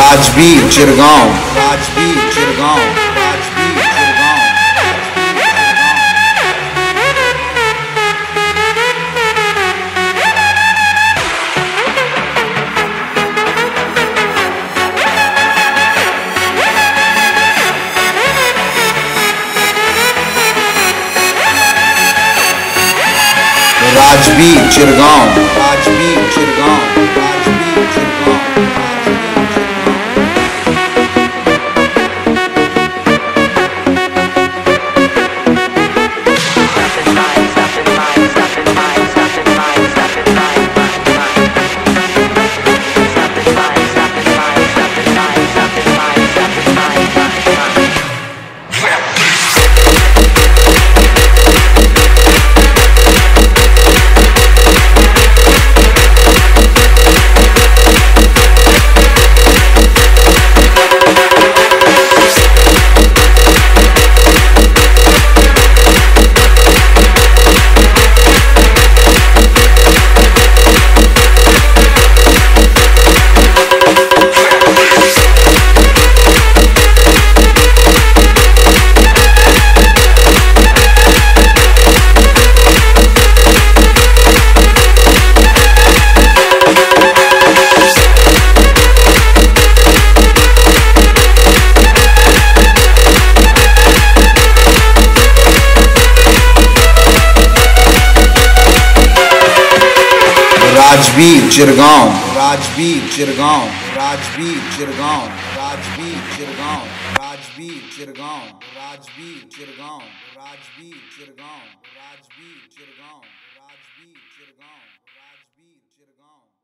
Rajveer Chirgaon Rajveer Chirgaon Rajveer Chirgaon Rajveer Chirgaon Rajveer Rajveer Chirgaon Rajveer Chirgaon Rajveer Chirgaon Rajveer Chirgaon Rajveer Chirgaon Rajveer Chirgaon Rajveer Chirgaon Rajveer Chirgaon Rajveer Chirgaon Rajveer Chirgaon